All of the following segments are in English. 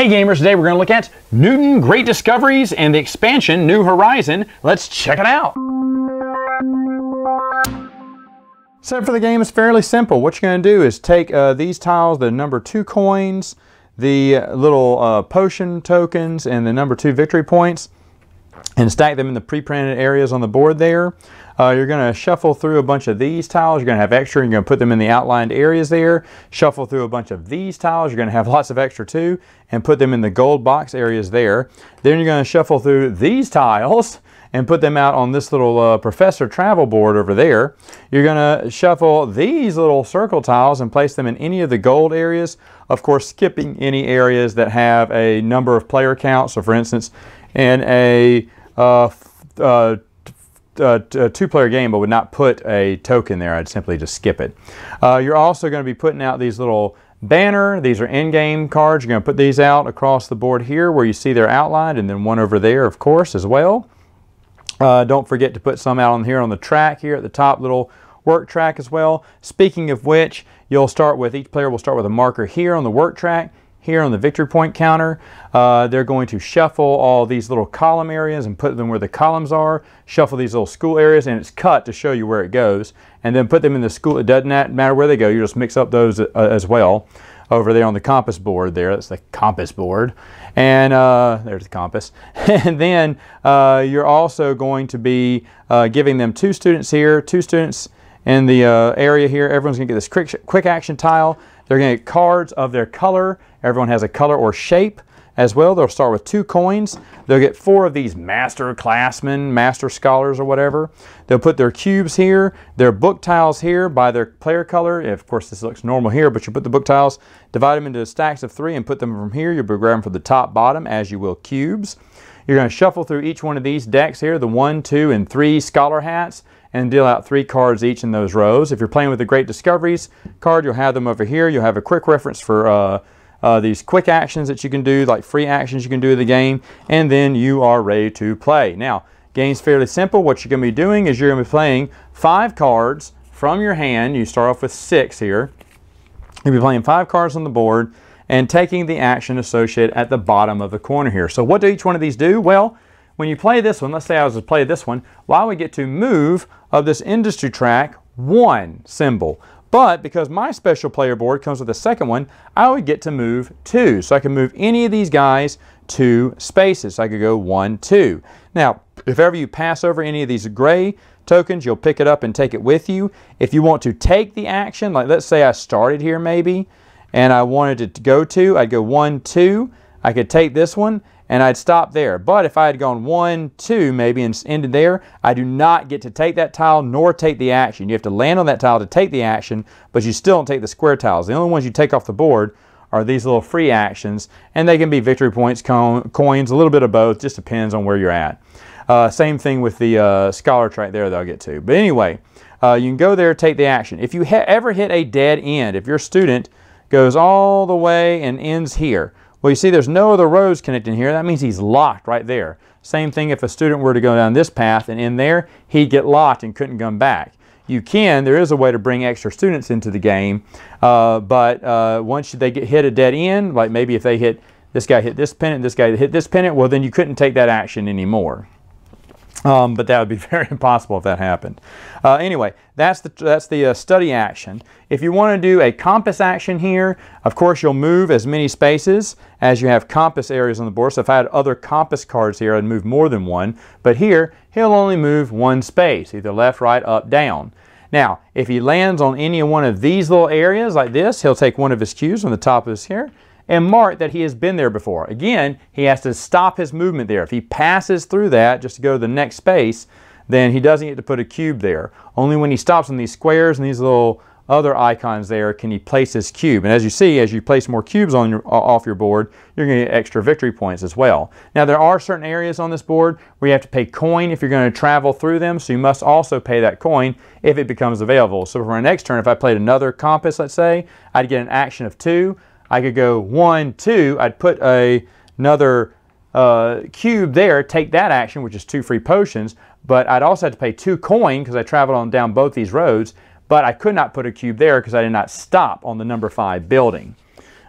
Hey gamers, today we're going to look at Newton Great Discoveries and the expansion New Horizon. Let's check it out. Setup for the game is fairly simple. What you're going to do is take uh, these tiles, the number two coins, the little uh, potion tokens, and the number two victory points, and stack them in the pre-printed areas on the board there. Uh, you're going to shuffle through a bunch of these tiles. You're going to have extra. You're going to put them in the outlined areas there. Shuffle through a bunch of these tiles. You're going to have lots of extra too and put them in the gold box areas there. Then you're going to shuffle through these tiles and put them out on this little uh, professor travel board over there. You're going to shuffle these little circle tiles and place them in any of the gold areas. Of course, skipping any areas that have a number of player counts. So for instance, in a uh, uh, a two-player game but would not put a token there. I'd simply just skip it. Uh, you're also going to be putting out these little banner. These are in-game cards. You're going to put these out across the board here where you see they're outlined and then one over there, of course, as well. Uh, don't forget to put some out on here on the track here at the top little work track as well. Speaking of which, you'll start with, each player will start with a marker here on the work track here on the victory point counter. Uh, they're going to shuffle all these little column areas and put them where the columns are, shuffle these little school areas, and it's cut to show you where it goes, and then put them in the school. It doesn't matter where they go, you just mix up those uh, as well over there on the compass board there. That's the compass board. And uh, there's the compass. and then uh, you're also going to be uh, giving them two students here, two students in the uh, area here. Everyone's going to get this quick, quick action tile. They're going to get cards of their color. Everyone has a color or shape as well. They'll start with two coins. They'll get four of these master classmen, master scholars or whatever. They'll put their cubes here, their book tiles here by their player color. Of course, this looks normal here, but you put the book tiles, divide them into stacks of three and put them from here. You'll grab them from the top, bottom, as you will cubes. You're going to shuffle through each one of these decks here, the one, two, and three scholar hats and deal out three cards each in those rows. If you're playing with the Great Discoveries card, you'll have them over here. You'll have a quick reference for uh, uh, these quick actions that you can do, like free actions you can do in the game, and then you are ready to play. Now, game's fairly simple. What you're going to be doing is you're going to be playing five cards from your hand. You start off with six here. You'll be playing five cards on the board and taking the action associated at the bottom of the corner here. So what do each one of these do? Well, when you play this one, let's say I was to play this one, well, I would get to move of this industry track one symbol. But because my special player board comes with a second one, I would get to move two. So I can move any of these guys two spaces. So I could go one, two. Now, if ever you pass over any of these gray tokens, you'll pick it up and take it with you. If you want to take the action, like let's say I started here maybe, and I wanted to go to, I'd go one, two. I could take this one and I'd stop there. But if I had gone one, two maybe and ended there, I do not get to take that tile nor take the action. You have to land on that tile to take the action, but you still don't take the square tiles. The only ones you take off the board are these little free actions, and they can be victory points, coins, a little bit of both, just depends on where you're at. Uh, same thing with the uh, scholar track there that I'll get to. But anyway, uh, you can go there, take the action. If you ever hit a dead end, if your student goes all the way and ends here, well, you see there's no other roads connecting here. That means he's locked right there. Same thing if a student were to go down this path and in there, he'd get locked and couldn't come back. You can, there is a way to bring extra students into the game, uh, but uh, once they get hit a dead end, like maybe if they hit, this guy hit this pennant, this guy hit this pennant, well then you couldn't take that action anymore. Um, but that would be very impossible if that happened. Uh, anyway, that's the, that's the uh, study action. If you want to do a compass action here, of course you'll move as many spaces as you have compass areas on the board. So if I had other compass cards here, I'd move more than one. But here, he'll only move one space, either left, right, up, down. Now, if he lands on any one of these little areas like this, he'll take one of his cubes on the top of his hair and mark that he has been there before. Again, he has to stop his movement there. If he passes through that just to go to the next space, then he doesn't get to put a cube there. Only when he stops on these squares and these little other icons there can he place his cube. And as you see, as you place more cubes on your, off your board, you're going to get extra victory points as well. Now there are certain areas on this board where you have to pay coin if you're going to travel through them, so you must also pay that coin if it becomes available. So for my next turn, if I played another compass, let's say, I'd get an action of two. I could go one, two, I'd put a, another uh, cube there, take that action, which is two free potions, but I'd also have to pay two coin because I traveled on down both these roads, but I could not put a cube there because I did not stop on the number five building.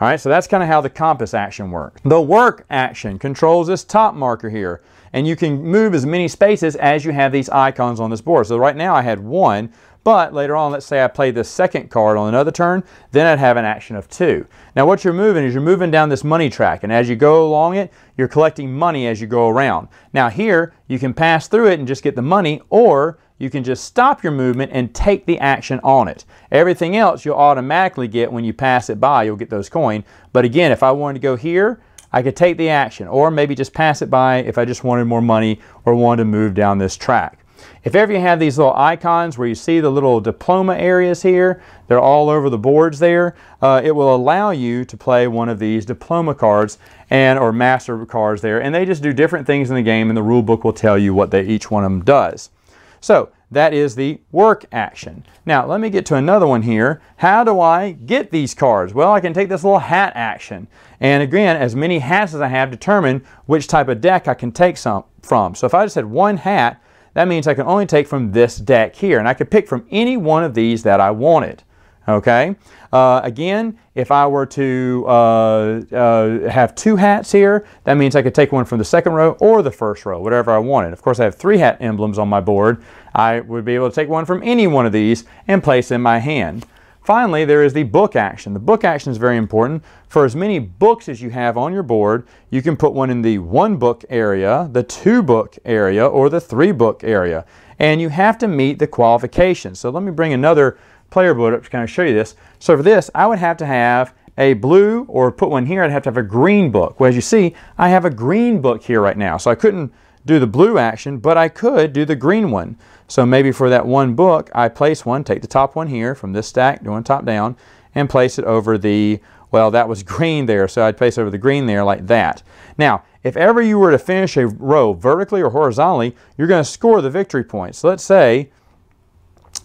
All All right, so that's kind of how the compass action works. The work action controls this top marker here, and you can move as many spaces as you have these icons on this board. So right now I had one, but later on, let's say I play the second card on another turn, then I'd have an action of two. Now what you're moving is you're moving down this money track, and as you go along it, you're collecting money as you go around. Now here, you can pass through it and just get the money, or you can just stop your movement and take the action on it. Everything else you'll automatically get when you pass it by, you'll get those coin. But again, if I wanted to go here, I could take the action or maybe just pass it by if I just wanted more money or wanted to move down this track. If ever you have these little icons where you see the little diploma areas here, they're all over the boards there, uh, it will allow you to play one of these diploma cards and or master cards there and they just do different things in the game and the rule book will tell you what they, each one of them does. So that is the work action. Now let me get to another one here. How do I get these cards? Well, I can take this little hat action. And again, as many hats as I have determine which type of deck I can take some from. So if I just had one hat, that means I can only take from this deck here. And I could pick from any one of these that I wanted. Okay. Uh, again, if I were to uh, uh, have two hats here, that means I could take one from the second row or the first row, whatever I wanted. Of course, I have three hat emblems on my board. I would be able to take one from any one of these and place in my hand. Finally, there is the book action. The book action is very important. For as many books as you have on your board, you can put one in the one book area, the two book area, or the three book area. And you have to meet the qualifications. So let me bring another player board up to kind of show you this. So for this, I would have to have a blue or put one here, I'd have to have a green book. Well, as you see, I have a green book here right now. So I couldn't do the blue action, but I could do the green one. So maybe for that one book, I place one, take the top one here from this stack, doing top down, and place it over the, well, that was green there, so I'd place over the green there like that. Now, if ever you were to finish a row vertically or horizontally, you're going to score the victory points. So let's say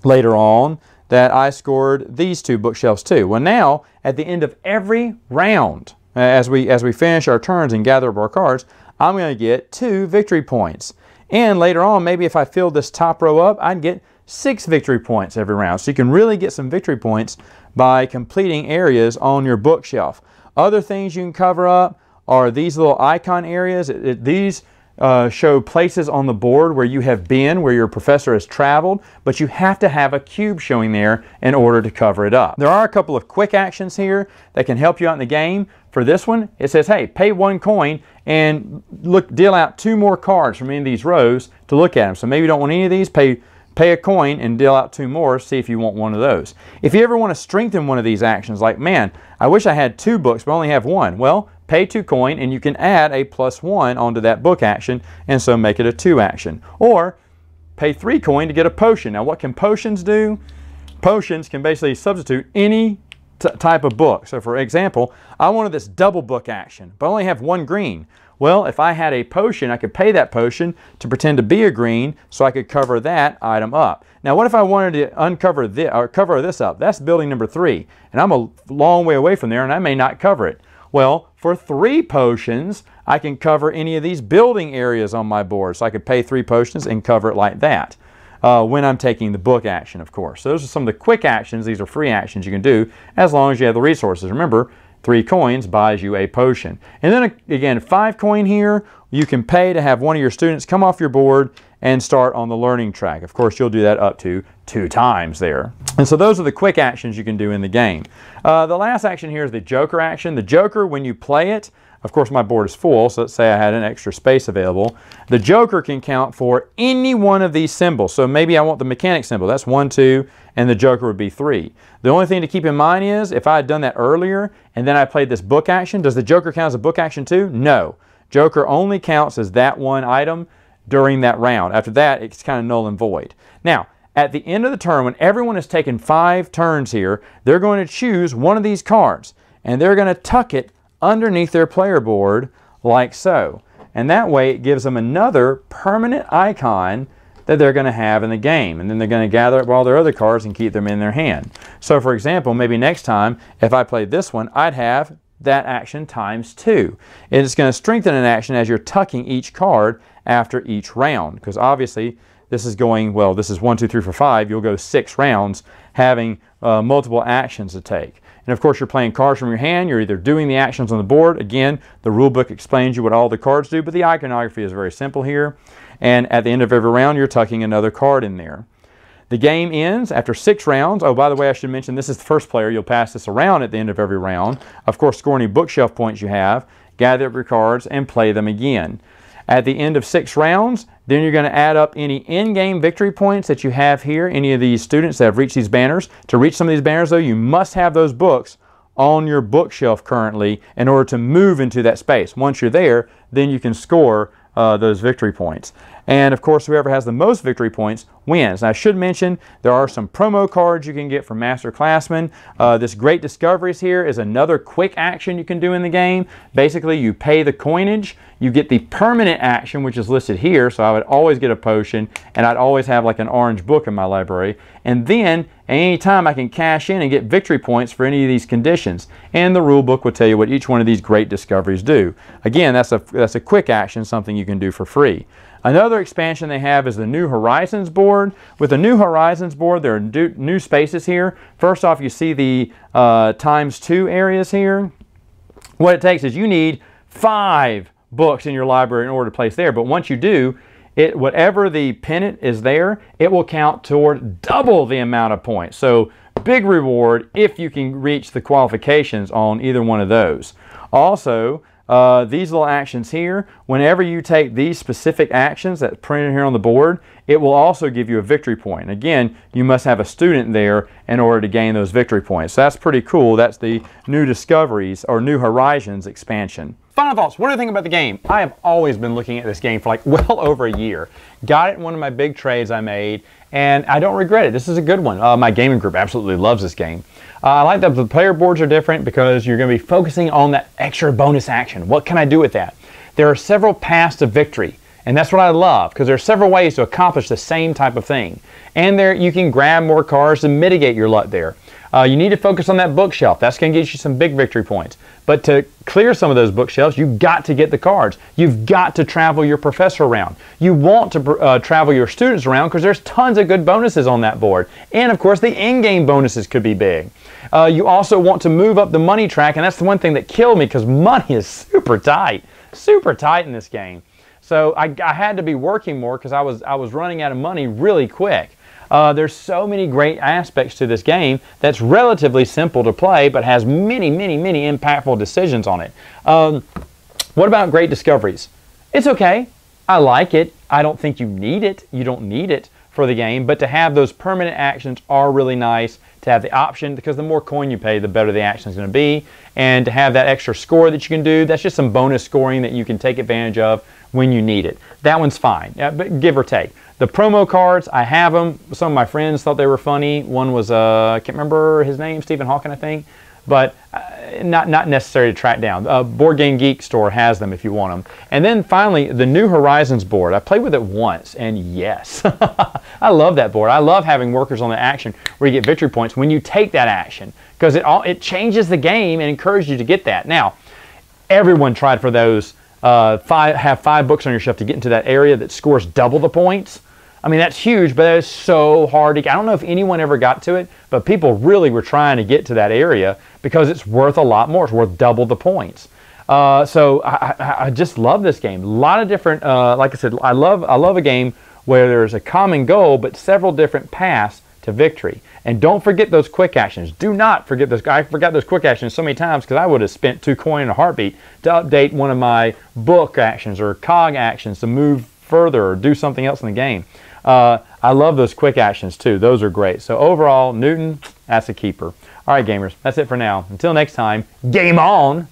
later on that I scored these two bookshelves too. Well now, at the end of every round, as we, as we finish our turns and gather up our cards, I'm going to get two victory points. And later on, maybe if I filled this top row up, I'd get six victory points every round. So you can really get some victory points by completing areas on your bookshelf. Other things you can cover up are these little icon areas. It, it, these uh, show places on the board where you have been, where your professor has traveled, but you have to have a cube showing there in order to cover it up. There are a couple of quick actions here that can help you out in the game. For this one, it says, hey, pay one coin and look, deal out two more cards from any of these rows to look at them. So maybe you don't want any of these, pay pay a coin and deal out two more, see if you want one of those. If you ever want to strengthen one of these actions, like, man, I wish I had two books, but I only have one. Well, pay two coin and you can add a plus one onto that book action and so make it a two action. Or pay three coin to get a potion. Now what can potions do? Potions can basically substitute any type of book. So for example, I wanted this double book action, but I only have one green. Well, if I had a potion, I could pay that potion to pretend to be a green so I could cover that item up. Now, what if I wanted to uncover this, or cover this up? That's building number three, and I'm a long way away from there, and I may not cover it. Well, for three potions, I can cover any of these building areas on my board. So I could pay three potions and cover it like that. Uh, when I'm taking the book action, of course. So those are some of the quick actions. These are free actions you can do as long as you have the resources. Remember, three coins buys you a potion. And then again, five coin here, you can pay to have one of your students come off your board and start on the learning track. Of course, you'll do that up to two times there. And so those are the quick actions you can do in the game. Uh, the last action here is the Joker action. The Joker, when you play it, of course my board is full, so let's say I had an extra space available. The Joker can count for any one of these symbols. So maybe I want the mechanic symbol. That's one, two, and the Joker would be three. The only thing to keep in mind is if I had done that earlier and then I played this book action, does the Joker count as a book action too? No. Joker only counts as that one item during that round. After that, it's kind of null and void. Now, at the end of the turn, when everyone has taken five turns here, they're going to choose one of these cards and they're going to tuck it underneath their player board like so. And that way it gives them another permanent icon that they're going to have in the game. And then they're going to gather up all their other cards and keep them in their hand. So for example, maybe next time, if I played this one, I'd have that action times two. And it's going to strengthen an action as you're tucking each card after each round. Because obviously, this is going, well, this is one, two, three, four, five. You'll go six rounds having uh, multiple actions to take. And of course, you're playing cards from your hand. You're either doing the actions on the board. Again, the rule book explains you what all the cards do, but the iconography is very simple here. And at the end of every round, you're tucking another card in there. The game ends after six rounds. Oh, by the way, I should mention this is the first player. You'll pass this around at the end of every round. Of course, score any bookshelf points you have, gather up your cards, and play them again. At the end of six rounds, then you're going to add up any in-game victory points that you have here, any of these students that have reached these banners. To reach some of these banners, though, you must have those books on your bookshelf currently in order to move into that space. Once you're there, then you can score uh, those victory points. And of course, whoever has the most victory points wins. I should mention there are some promo cards you can get from Master Classmen. Uh, this Great Discoveries here is another quick action you can do in the game. Basically, you pay the coinage, you get the permanent action, which is listed here. So I would always get a potion, and I'd always have like an orange book in my library. And then any time I can cash in and get victory points for any of these conditions. And the rule book will tell you what each one of these great discoveries do. Again, that's a, that's a quick action, something you can do for free. Another expansion they have is the New Horizons board. With the New Horizons board, there are new spaces here. First off, you see the uh, times two areas here. What it takes is you need five books in your library in order to place there. But once you do, it, whatever the pennant is there, it will count toward double the amount of points. So big reward if you can reach the qualifications on either one of those. Also, uh, these little actions here, whenever you take these specific actions that's printed here on the board, it will also give you a victory point. Again, you must have a student there in order to gain those victory points. So that's pretty cool. That's the New Discoveries or New Horizons expansion. Final thoughts. What do you think about the game? I have always been looking at this game for like well over a year. Got it in one of my big trades I made, and I don't regret it. This is a good one. Uh, my gaming group absolutely loves this game. Uh, I like that the player boards are different because you're going to be focusing on that extra bonus action. What can I do with that? There are several paths to victory, and that's what I love because there are several ways to accomplish the same type of thing. And there you can grab more cards to mitigate your luck there. Uh, you need to focus on that bookshelf. That's going to get you some big victory points. But to clear some of those bookshelves, you've got to get the cards. You've got to travel your professor around. You want to uh, travel your students around because there's tons of good bonuses on that board. And of course, the in-game bonuses could be big. Uh, you also want to move up the money track, and that's the one thing that killed me because money is super tight, super tight in this game. So I, I had to be working more because I was, I was running out of money really quick. Uh, there's so many great aspects to this game that's relatively simple to play, but has many, many, many impactful decisions on it. Um, what about great discoveries? It's okay. I like it. I don't think you need it. You don't need it for the game, but to have those permanent actions are really nice to have the option because the more coin you pay, the better the action is going to be. And to have that extra score that you can do, that's just some bonus scoring that you can take advantage of when you need it. That one's fine, yeah, but give or take. The promo cards, I have them. Some of my friends thought they were funny. One was, uh, I can't remember his name, Stephen Hawking, I think. But uh, not, not necessary to track down. Uh, Board Game Geek store has them if you want them. And then finally, the New Horizons board. I played with it once, and yes, I love that board. I love having workers on the action where you get victory points when you take that action because it, all, it changes the game and encourages you to get that. Now, everyone tried for those uh, five, have five books on your shelf to get into that area that scores double the points. I mean, that's huge, but that is so hard to. I don't know if anyone ever got to it, but people really were trying to get to that area because it's worth a lot more. It's worth double the points. Uh, so I, I, I, just love this game. A lot of different, uh, like I said, I love, I love a game where there's a common goal, but several different paths to victory. And don't forget those quick actions. Do not forget those. I forgot those quick actions so many times because I would have spent two coin in a heartbeat to update one of my book actions or cog actions to move further or do something else in the game. Uh, I love those quick actions too. Those are great. So overall, Newton, that's a keeper. All right, gamers, that's it for now. Until next time, game on!